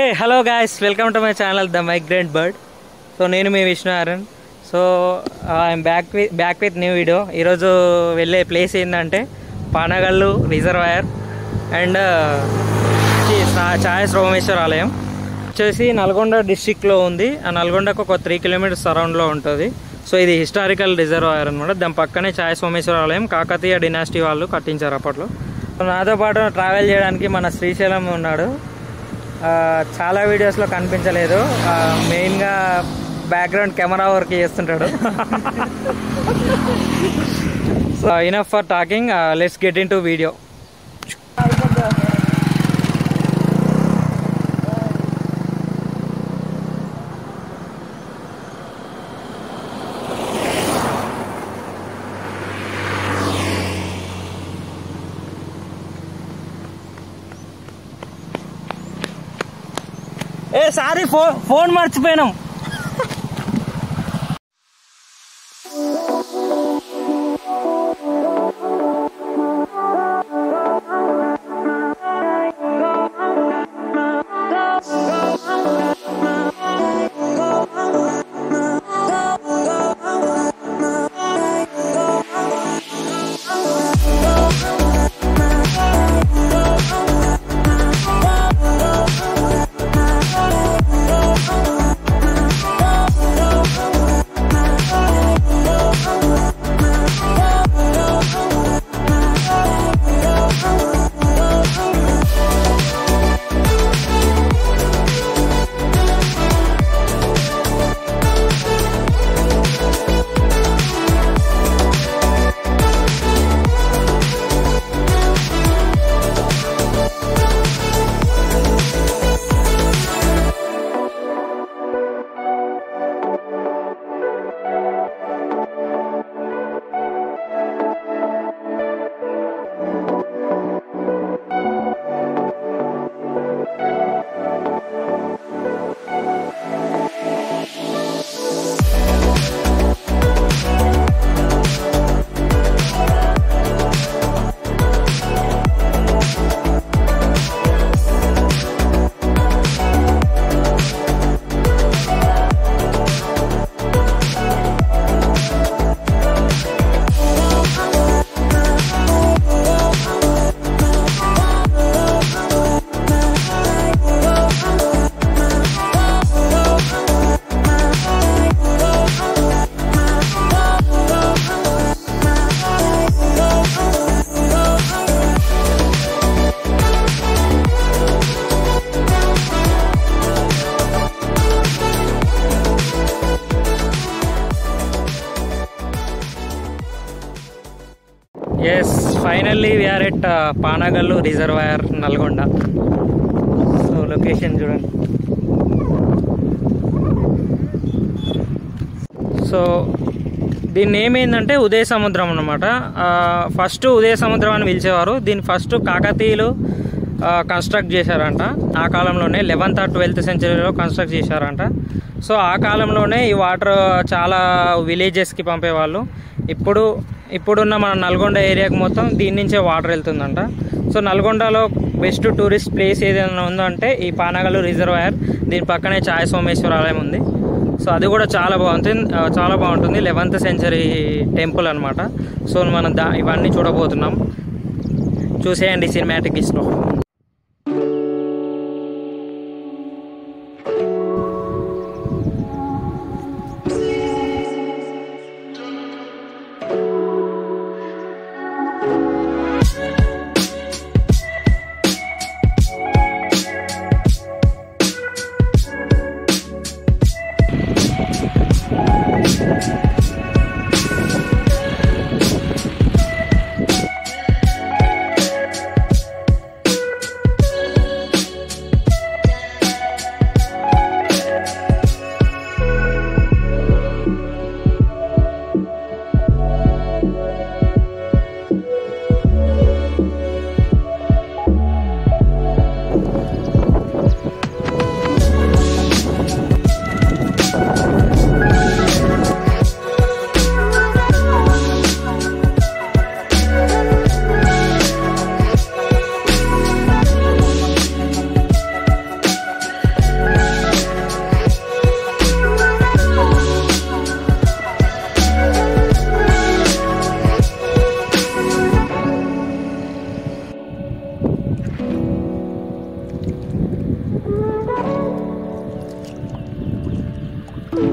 Hey hello guys welcome to my channel the migrant bird so నేను మీ Vishnu Aaran so I'm back with back with new video ఈరోజు వెళ్ళే place ఏంటంటే Panagal reservoir and uh, Chaya Someshwara ఆలయం. వచ్చేసి నల్గొండ డిస్టిక్లో ఉంది. ఆ నల్గొండకు ఒక త్రీ కిలోమీటర్స్ సరౌండ్లో ఉంటుంది. సో ఇది హిస్టారికల్ రిజర్వాయర్ అనమాట దాని పక్కనే ఛాయ సోమేశ్వర ఆలయం. కాకతీయ డినాసిటీ వాళ్ళు కట్టించారు అప్పట్లో. నాతో పాటు ట్రావెల్ చేయడానికి మన శ్రీశైలం ఉన్నాడు. చాలా వీడియోస్లో కనిపించలేదు. మెయిన్గా బ్యాక్గ్రౌండ్ కెమెరా వర్క్ చేస్తుంటాడు. So enough for talking let's get in to video sorry phone phone మర్చిపోయినాం. Yes finally we're at Panagal reservoir Nalgonda so location చూడండి. సో దీన్ని ఏమైందంటే ఉదయ సముద్రం అనమాట ఫస్ట్ ఉదయ సముద్రం అని పిలిచేవారు. దీన్ని ఫస్ట్ కాకతీయులు కన్స్ట్రక్ట్ చేశారంట. ఆ కాలంలోనే లెవెన్త్ ఆర్ ట్వెల్త్ సెంచరీలో కన్స్ట్రక్ట్ చేశారంట. సో ఆ కాలంలోనే ఈ వాటర్ చాలా విలేజెస్కి పంపేవాళ్ళు. ఇప్పుడు ఇప్పుడున్న మన నల్గొండ ఏరియాకి మొత్తం దీని నుంచే వాటర్ వెళ్తుందంట. సో నల్గొండలో బెస్ట్ టూరిస్ట్ ప్లేస్ ఏదైనా ఉందంటే ఈ పానగల్లు రిజర్వాయర్ దీని పక్కనే ఛాయ సోమేశ్వర ఆలయం ఉంది. సో అది కూడా చాలా బాగుంటుంది చాలా బాగుంటుంది. లెవెన్త్ సెంచరీ టెంపుల్ అనమాట సో మనం దా ఇవన్నీ చూడబోతున్నాం. చూసేయండి సినిమాటిక్ ఇష్టం So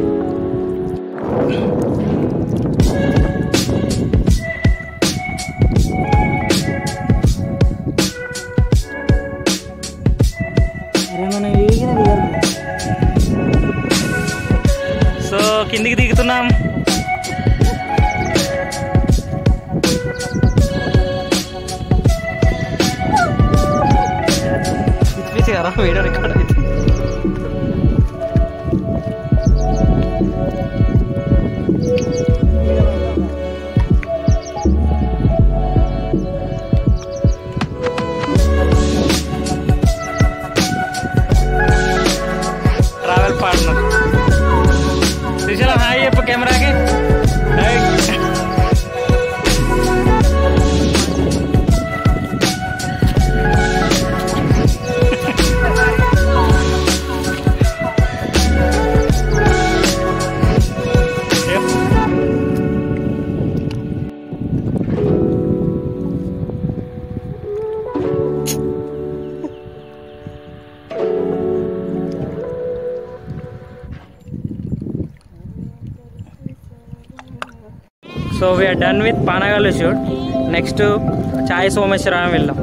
kini kita gitu nam. Itu sih arah beda rekod. So we are done with పానగాలు shoot next Chaya Someshwaram వెళ్దాం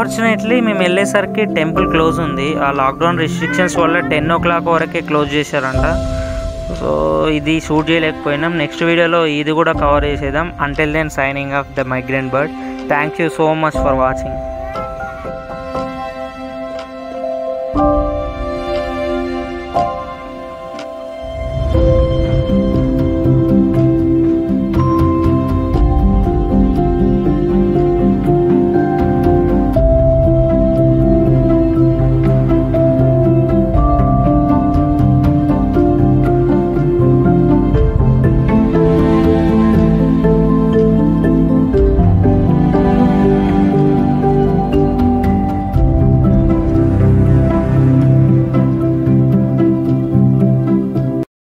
అన్ఫార్చునేట్లీ మేము వెళ్ళేసరికి టెంపుల్ క్లోజ్ ఉంది. ఆ లాక్డౌన్ రిస్ట్రిక్షన్స్ వల్ల టెన్ ఓ క్లాక్ వరకే క్లోజ్ చేశారంట. సో ఇది షూట్ చేయలేకపోయినాం. నెక్స్ట్ వీడియోలో ఇది కూడా కవర్ చేసేద్దాం. Until then signing off the migrant bird thank you so much for watching